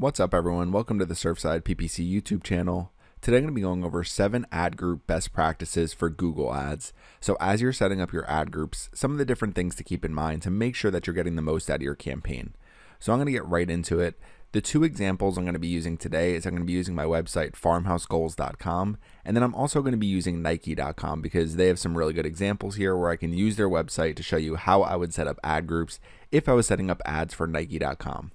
What's up everyone? Welcome to the Surfside PPC YouTube channel. Today I'm going to be going over 7 ad group best practices for Google Ads. So as you're setting up your ad groups, some of the different things to keep in mind to make sure that you're getting the most out of your campaign. So I'm going to get right into it. The two examples I'm going to be using today is I'm going to be using my website farmhousegoals.com and then I'm also going to be using nike.com because they have some really good examples here where I can use their website to show you how I would set up ad groups if I was setting up ads for nike.com.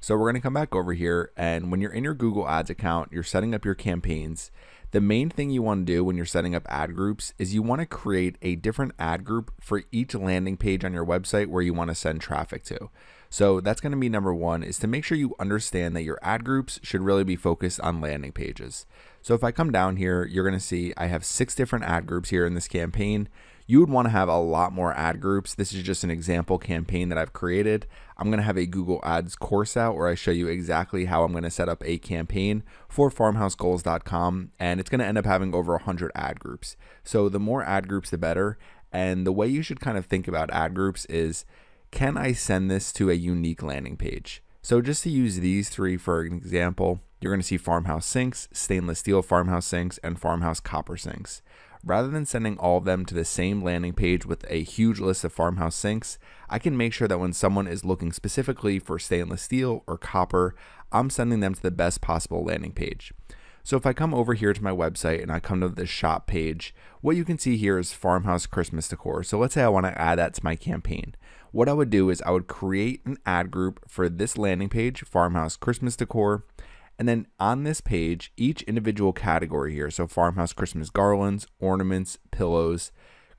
So we're going to come back over here and when you're in your Google Ads account, you're setting up your campaigns. The main thing you want to do when you're setting up ad groups is you want to create a different ad group for each landing page on your website where you want to send traffic to. So that's going to be number one is to make sure you understand that your ad groups should really be focused on landing pages. So if I come down here, you're going to see I have six different ad groups here in this campaign. You would want to have a lot more ad groups. This is just an example campaign that I've created. I'm going to have a Google Ads course out where I show you exactly how I'm going to set up a campaign for farmhousegoals.com and it's going to end up having over 100 ad groups. So the more ad groups the better. And the way you should kind of think about ad groups is can I send this to a unique landing page? So just to use these three for an example, you're going to see farmhouse sinks, stainless steel farmhouse sinks, and farmhouse copper sinks. Rather than sending all of them to the same landing page with a huge list of farmhouse sinks, I can make sure that when someone is looking specifically for stainless steel or copper, I'm sending them to the best possible landing page. So if I come over here to my website and I come to the shop page, what you can see here is farmhouse Christmas decor. So let's say I want to add that to my campaign. What I would do is I would create an ad group for this landing page, farmhouse Christmas decor, and then on this page, each individual category here, so farmhouse Christmas garlands, ornaments, pillows,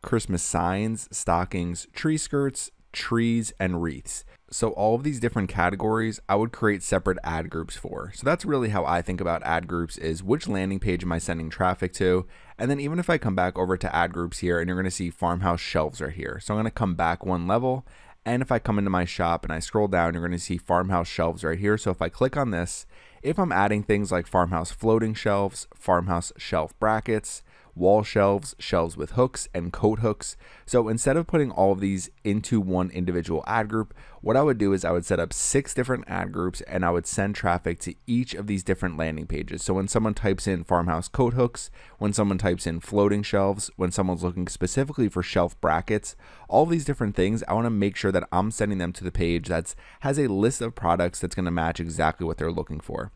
Christmas signs, stockings, tree skirts, trees, and wreaths. So all of these different categories, I would create separate ad groups for. So that's really how I think about ad groups is which landing page am I sending traffic to? And then even if I come back over to ad groups here and you're going to see farmhouse shelves right here. So I'm going to come back one level and if I come into my shop and I scroll down, you're going to see farmhouse shelves right here. So if I click on this, if I'm adding things like farmhouse floating shelves, farmhouse shelf brackets, wall shelves, shelves with hooks, and coat hooks. So instead of putting all of these into one individual ad group, what I would do is I would set up six different ad groups and I would send traffic to each of these different landing pages. So when someone types in farmhouse coat hooks, when someone types in floating shelves, when someone's looking specifically for shelf brackets, all these different things, I want to make sure that I'm sending them to the page that has a list of products that's going to match exactly what they're looking for.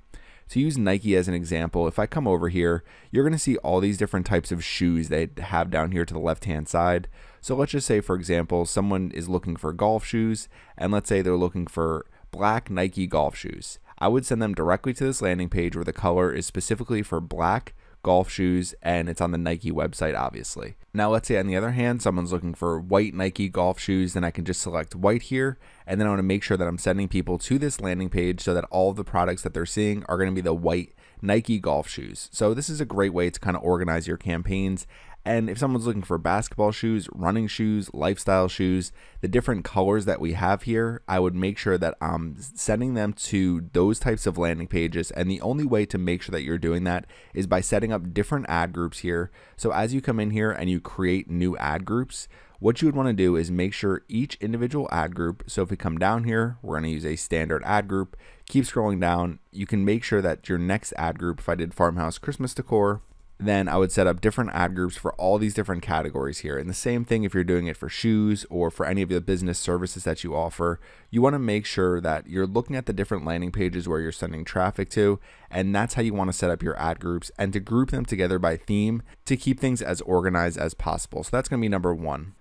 To use Nike as an example, if I come over here, you're going to see all these different types of shoes they have down here to the left hand side. So let's just say, for example, someone is looking for golf shoes, and let's say they're looking for black Nike golf shoes. I would send them directly to this landing page where the color is specifically for black golf shoes, and it's on the Nike website, obviously. Now, let's say on the other hand, someone's looking for white Nike golf shoes, then I can just select white here, and then I want to make sure that I'm sending people to this landing page so that all the products that they're seeing are going to be the white Nike golf shoes. So this is a great way to kind of organize your campaigns and if someone's looking for basketball shoes, running shoes, lifestyle shoes, the different colors that we have here, I would make sure that I'm sending them to those types of landing pages. And the only way to make sure that you're doing that is by setting up different ad groups here. So as you come in here and you create new ad groups, what you would want to do is make sure each individual ad group. So if we come down here, we're going to use a standard ad group. Keep scrolling down. You can make sure that your next ad group, if I did farmhouse Christmas decor, then I would set up different ad groups for all these different categories here. And the same thing if you're doing it for shoes or for any of the business services that you offer, you want to make sure that you're looking at the different landing pages where you're sending traffic to. And that's how you want to set up your ad groups and to group them together by theme to keep things as organized as possible. So that's going to be number one.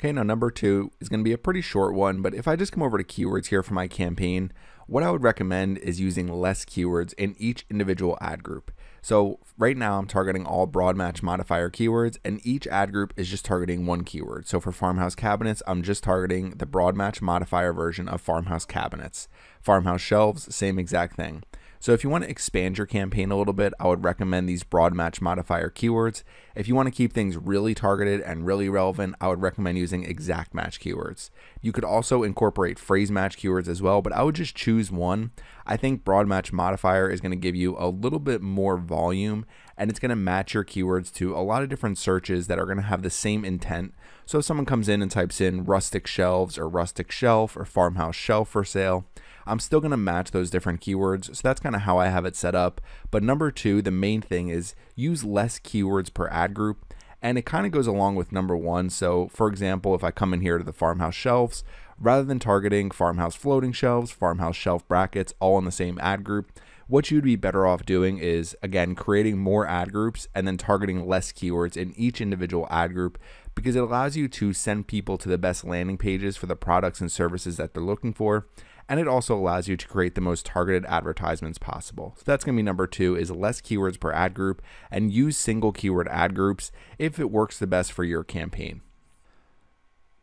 Okay, now number two is going to be a pretty short one, but if I just come over to keywords here for my campaign, what I would recommend is using less keywords in each individual ad group. So right now I'm targeting all broad match modifier keywords and each ad group is just targeting one keyword. So for farmhouse cabinets, I'm just targeting the broad match modifier version of farmhouse cabinets. Farmhouse shelves, same exact thing. So if you want to expand your campaign a little bit, I would recommend these broad match modifier keywords. If you want to keep things really targeted and really relevant, I would recommend using exact match keywords. You could also incorporate phrase match keywords as well, but I would just choose one. I think broad match modifier is going to give you a little bit more volume and it's going to match your keywords to a lot of different searches that are going to have the same intent. So if someone comes in and types in rustic shelves or rustic shelf or farmhouse shelf for sale, I'm still going to match those different keywords. So that's kind of how I have it set up. But number two, the main thing is use less keywords per ad group. And it kind of goes along with number one. So for example, if I come in here to the farmhouse shelves, rather than targeting farmhouse floating shelves, farmhouse shelf brackets, all in the same ad group, what you'd be better off doing is again creating more ad groups and then targeting less keywords in each individual ad group because it allows you to send people to the best landing pages for the products and services that they're looking for and it also allows you to create the most targeted advertisements possible. So that's going to be number 2 is less keywords per ad group and use single keyword ad groups if it works the best for your campaign.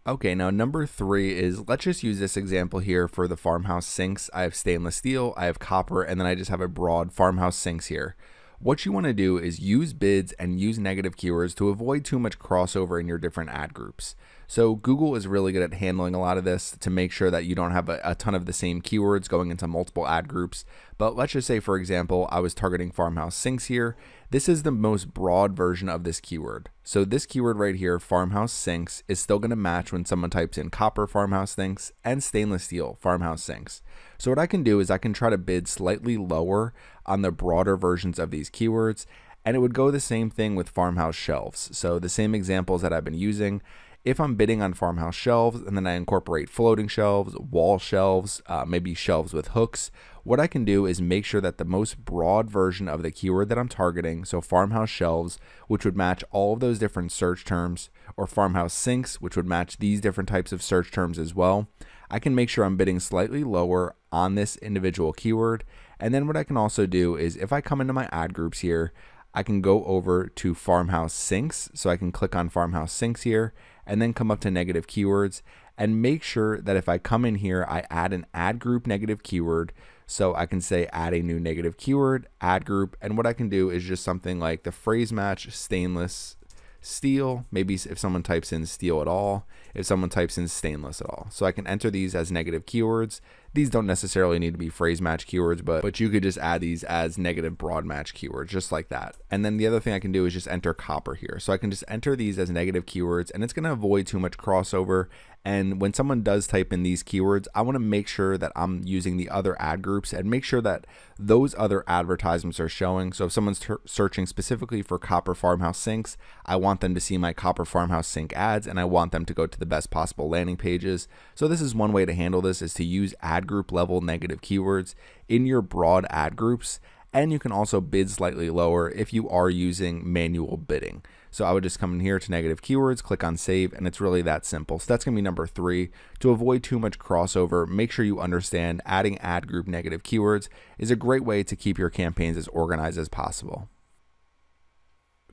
Okay, now number three is let's just use this example here for the farmhouse sinks. I have stainless steel, I have copper, and then I just have a broad farmhouse sinks here. What you want to do is use bids and use negative keywords to avoid too much crossover in your different ad groups. So Google is really good at handling a lot of this to make sure that you don't have a, a, ton of the same keywords going into multiple ad groups. But let's just say, for example, I was targeting farmhouse sinks here. This is the most broad version of this keyword. So this keyword right here, farmhouse sinks, is still going to match when someone types in copper farmhouse sinks and stainless steel farmhouse sinks. So what I can do is I can try to bid slightly lower on the broader versions of these keywords and it would go the same thing with farmhouse shelves. So the same examples that I've been using, if I'm bidding on farmhouse shelves and then I incorporate floating shelves, wall shelves, uh, maybe shelves with hooks, what I can do is make sure that the most broad version of the keyword that I'm targeting, so farmhouse shelves, which would match all of those different search terms, or farmhouse sinks, which would match these different types of search terms as well, I can make sure I'm bidding slightly lower on this individual keyword. And then what I can also do is if I come into my ad groups here, I can go over to farmhouse sinks. So I can click on farmhouse sinks here and then come up to negative keywords and make sure that if I come in here, I add an ad group negative keyword. So I can say add a new negative keyword, ad group, and what I can do is just something like the phrase match stainless steel, maybe if someone types in steel at all, if someone types in stainless at all. So I can enter these as negative keywords. These don't necessarily need to be phrase match keywords, but, but you could just add these as negative broad match keywords, just like that. And then the other thing I can do is just enter copper here. So I can just enter these as negative keywords and it's gonna avoid too much crossover and when someone does type in these keywords, I want to make sure that I'm using the other ad groups and make sure that those other advertisements are showing. So if someone's searching specifically for copper farmhouse sinks, I want them to see my copper farmhouse sink ads and I want them to go to the best possible landing pages. So this is one way to handle this is to use ad group level negative keywords in your broad ad groups. And you can also bid slightly lower if you are using manual bidding. So I would just come in here to negative keywords, click on save, and it's really that simple. So that's gonna be number three. To avoid too much crossover, make sure you understand adding ad group negative keywords is a great way to keep your campaigns as organized as possible.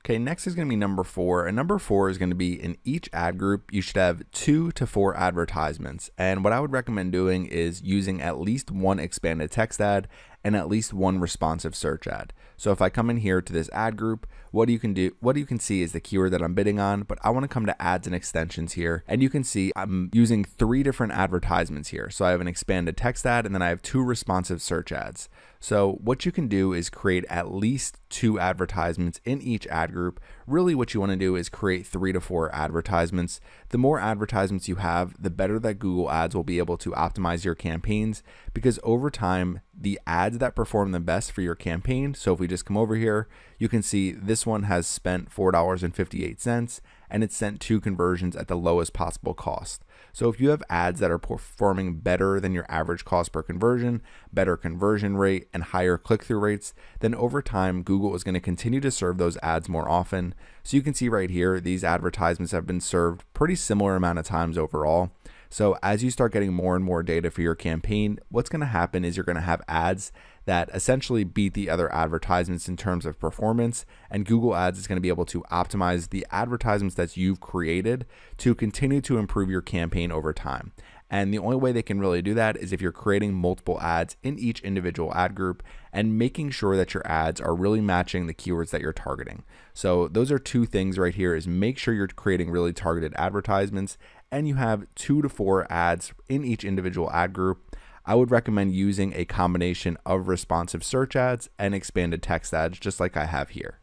Okay, next is going to be number four. And number four is going to be in each ad group, you should have two to four advertisements. And what I would recommend doing is using at least one expanded text ad and at least one responsive search ad. So if I come in here to this ad group, what you can do, what you can see is the keyword that I'm bidding on, but I want to come to ads and extensions here. And you can see I'm using three different advertisements here. So I have an expanded text ad and then I have two responsive search ads. So what you can do is create at least two advertisements in each ad group. Really what you want to do is create three to four advertisements. The more advertisements you have, the better that Google Ads will be able to optimize your campaigns because over time, the ads that perform the best for your campaign. So if we just come over here, you can see this one has spent $4.58 and it's sent two conversions at the lowest possible cost. So if you have ads that are performing better than your average cost per conversion, better conversion rate, and higher click through rates, then over time, Google is going to continue to serve those ads more often. So you can see right here, these advertisements have been served pretty similar amount of times overall. So as you start getting more and more data for your campaign, what's going to happen is you're going to have ads that essentially beat the other advertisements in terms of performance. And Google Ads is going to be able to optimize the advertisements that you've created to continue to improve your campaign over time. And the only way they can really do that is if you're creating multiple ads in each individual ad group and making sure that your ads are really matching the keywords that you're targeting. So those are two things right here is make sure you're creating really targeted advertisements and you have two to four ads in each individual ad group I would recommend using a combination of responsive search ads and expanded text ads, just like I have here.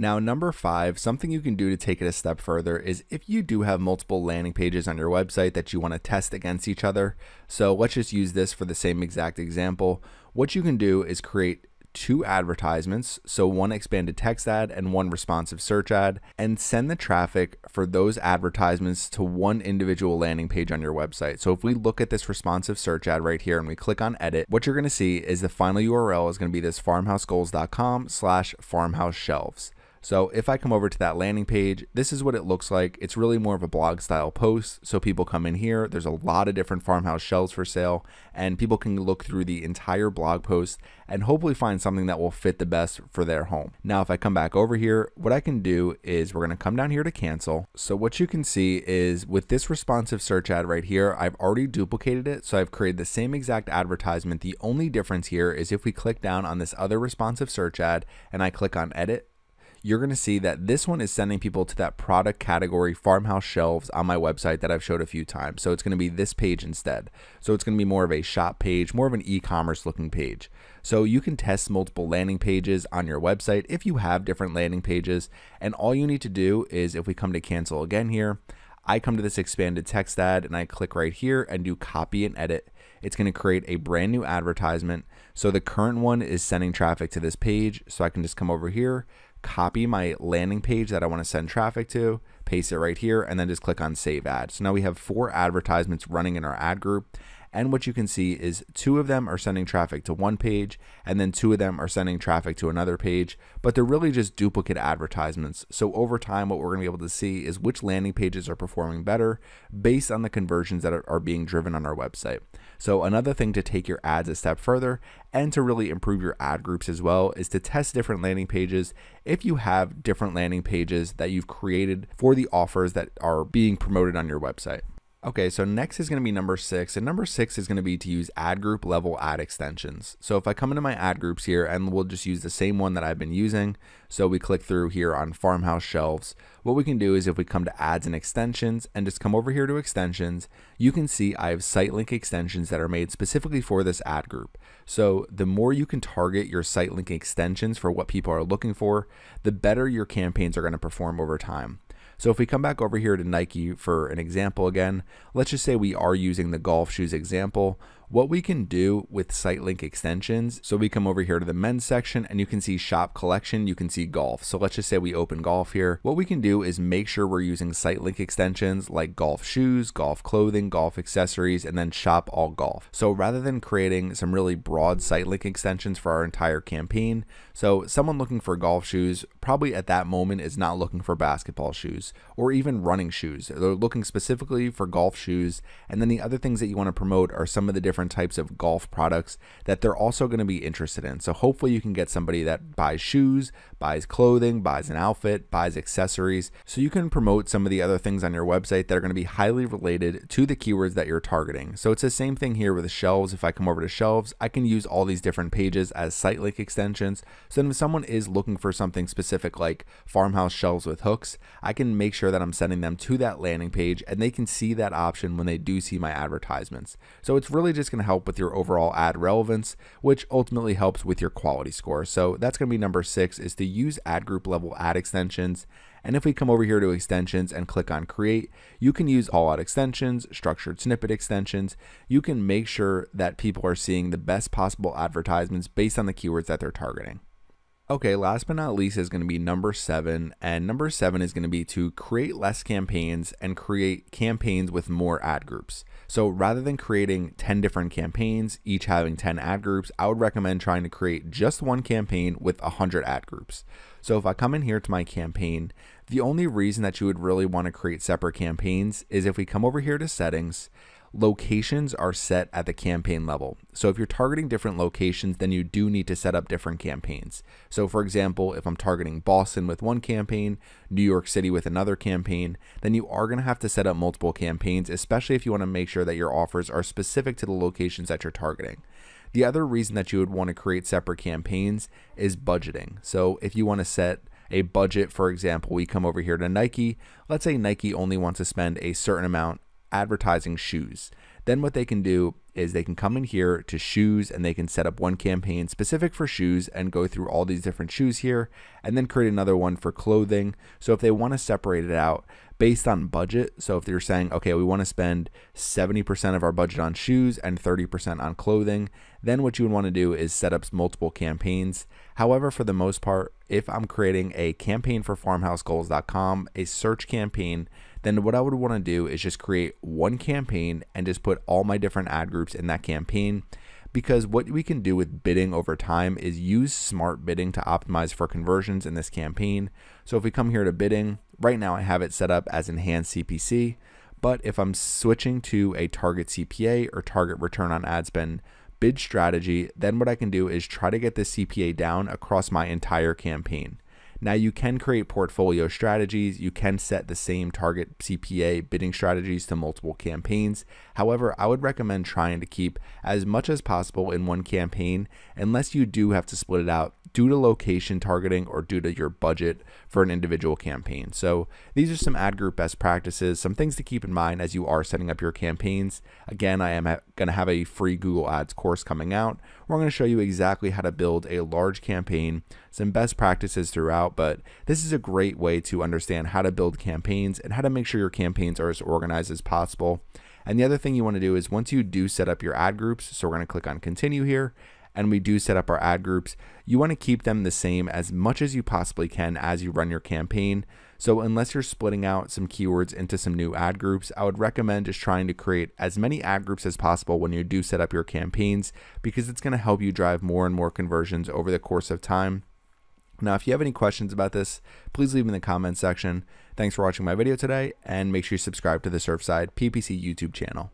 Now, number five, something you can do to take it a step further is if you do have multiple landing pages on your website that you want to test against each other. So let's just use this for the same exact example. What you can do is create two advertisements, so one expanded text ad and one responsive search ad, and send the traffic for those advertisements to one individual landing page on your website. So if we look at this responsive search ad right here and we click on edit, what you're going to see is the final URL is going to be this farmhousegoals.com slash farmhouse shelves. So if I come over to that landing page, this is what it looks like. It's really more of a blog style post. So people come in here, there's a lot of different farmhouse shelves for sale, and people can look through the entire blog post and hopefully find something that will fit the best for their home. Now, if I come back over here, what I can do is we're gonna come down here to cancel. So what you can see is with this responsive search ad right here, I've already duplicated it. So I've created the same exact advertisement. The only difference here is if we click down on this other responsive search ad and I click on edit, you're going to see that this one is sending people to that product category farmhouse shelves on my website that I've showed a few times. So it's going to be this page instead. So it's going to be more of a shop page, more of an e-commerce looking page. So you can test multiple landing pages on your website if you have different landing pages. And all you need to do is if we come to cancel again here, I come to this expanded text ad and I click right here and do copy and edit. It's going to create a brand new advertisement. So the current one is sending traffic to this page. So I can just come over here, copy my landing page that I want to send traffic to, paste it right here, and then just click on save ad. So now we have four advertisements running in our ad group. And what you can see is two of them are sending traffic to one page, and then two of them are sending traffic to another page, but they're really just duplicate advertisements. So over time, what we're gonna be able to see is which landing pages are performing better based on the conversions that are, are being driven on our website. So another thing to take your ads a step further and to really improve your ad groups as well is to test different landing pages if you have different landing pages that you've created for the offers that are being promoted on your website. Okay, so next is going to be number six, and number six is going to be to use ad group level ad extensions. So if I come into my ad groups here, and we'll just use the same one that I've been using. So we click through here on farmhouse shelves. What we can do is if we come to ads and extensions and just come over here to extensions, you can see I have site link extensions that are made specifically for this ad group. So the more you can target your site link extensions for what people are looking for, the better your campaigns are going to perform over time. So if we come back over here to Nike for an example again, let's just say we are using the golf shoes example what we can do with site link extensions. So we come over here to the men's section and you can see shop collection, you can see golf. So let's just say we open golf here. What we can do is make sure we're using site link extensions like golf shoes, golf clothing, golf accessories, and then shop all golf. So rather than creating some really broad site link extensions for our entire campaign, so someone looking for golf shoes probably at that moment is not looking for basketball shoes or even running shoes. They're looking specifically for golf shoes. And then the other things that you want to promote are some of the different different types of golf products that they're also going to be interested in. So hopefully you can get somebody that buys shoes, buys clothing, buys an outfit, buys accessories. So you can promote some of the other things on your website that are going to be highly related to the keywords that you're targeting. So it's the same thing here with the shelves. If I come over to shelves, I can use all these different pages as site link extensions. So then if someone is looking for something specific like farmhouse shelves with hooks, I can make sure that I'm sending them to that landing page and they can see that option when they do see my advertisements. So it's really just going to help with your overall ad relevance, which ultimately helps with your quality score. So that's going to be number six is to use ad group level ad extensions. And if we come over here to extensions and click on create, you can use callout extensions, structured snippet extensions. You can make sure that people are seeing the best possible advertisements based on the keywords that they're targeting. Okay, last but not least is going to be number seven. And number seven is going to be to create less campaigns and create campaigns with more ad groups. So rather than creating 10 different campaigns, each having 10 ad groups, I would recommend trying to create just one campaign with 100 ad groups. So if I come in here to my campaign, the only reason that you would really want to create separate campaigns is if we come over here to settings, locations are set at the campaign level. So if you're targeting different locations, then you do need to set up different campaigns. So for example, if I'm targeting Boston with one campaign, New York City with another campaign, then you are going to have to set up multiple campaigns, especially if you want to make sure that your offers are specific to the locations that you're targeting. The other reason that you would want to create separate campaigns is budgeting. So if you want to set a budget, for example, we come over here to Nike. Let's say Nike only wants to spend a certain amount advertising shoes. then what they can do is they can come in here to shoes and they can set up one campaign specific for shoes and go through all these different shoes here and then create another one for clothing. So if they want to separate it out based on budget, so if they're saying, okay, we want to spend 70% of our budget on shoes and 30% on clothing, then what you would want to do is set up multiple campaigns. However, for the most part, if I'm creating a campaign for farmhousegoals.com, a search campaign, then what I would want to do is just create one campaign and just put all my different ad groups in that campaign because what we can do with bidding over time is use smart bidding to optimize for conversions in this campaign. So if we come here to bidding, right now I have it set up as enhanced CPC, but if I'm switching to a target CPA or target return on ad spend bid strategy, then what I can do is try to get the CPA down across my entire campaign. Now you can create portfolio strategies. You can set the same target CPA bidding strategies to multiple campaigns. However, I would recommend trying to keep as much as possible in one campaign unless you do have to split it out due to location targeting or due to your budget for an individual campaign. So these are some ad group best practices, some things to keep in mind as you are setting up your campaigns. Again, I am going to have a free Google Ads course coming out where I'm going to show you exactly how to build a large campaign, some best practices throughout, but this is a great way to understand how to build campaigns and how to make sure your campaigns are as organized as possible. And the other thing you want to do is once you do set up your ad groups, so we're going to click on continue here and we do set up our ad groups, you want to keep them the same as much as you possibly can as you run your campaign. So, unless you're splitting out some keywords into some new ad groups, I would recommend just trying to create as many ad groups as possible when you do set up your campaigns because it's going to help you drive more and more conversions over the course of time. Now, if you have any questions about this, please leave them in the comments section. Thanks for watching my video today, and make sure you subscribe to the Surfside PPC YouTube channel.